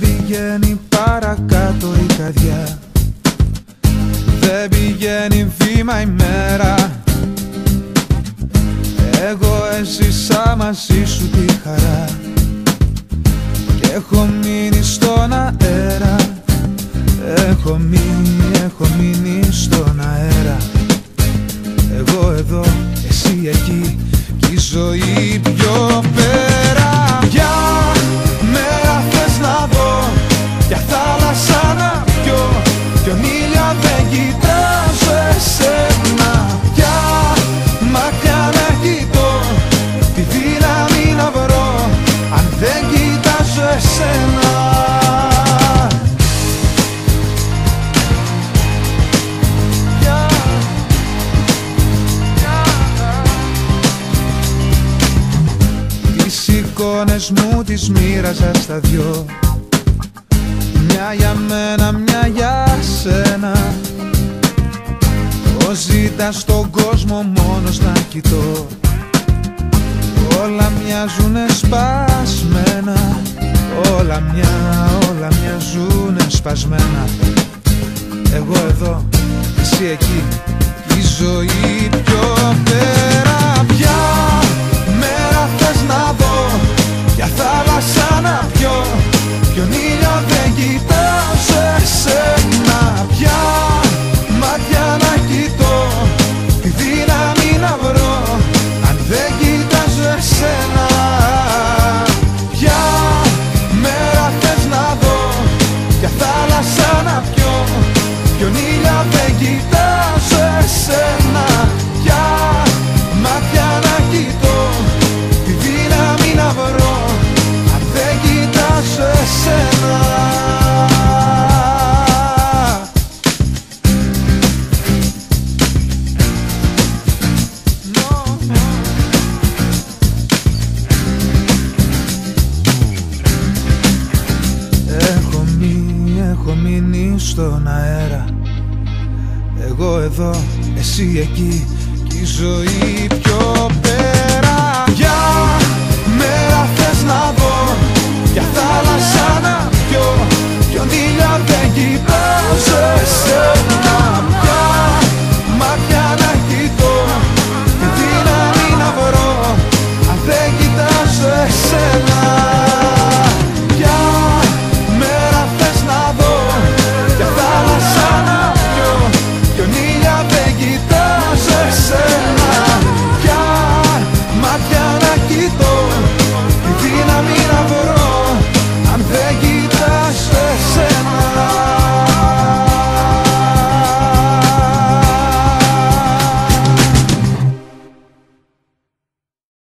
πηγαίνει παρακάτω η καρδιά. Δεν πηγαίνει βήμα η μέρα. Εγώ έζησα μαζί σου τη χαρά. Και έχω μείνει στον αέρα. Έχω μείνει, έχω μείνει στον αέρα εικόνες μου τις μοίραζα στα δυο. Μια για μένα, μια για σένα. Πώς ζητάς στον κόσμο μόνος να κοιτώ. Όλα μοιάζουνε σπασμένα Όλα μια, όλα μοιάζουνε σπασμένα. Εγώ εδώ, εσύ εκεί Η ζωή μείνει, έχω μείνει στον αέρα. Εγώ εδώ, εσύ εκεί Κι η ζωή πιο πέρα. Για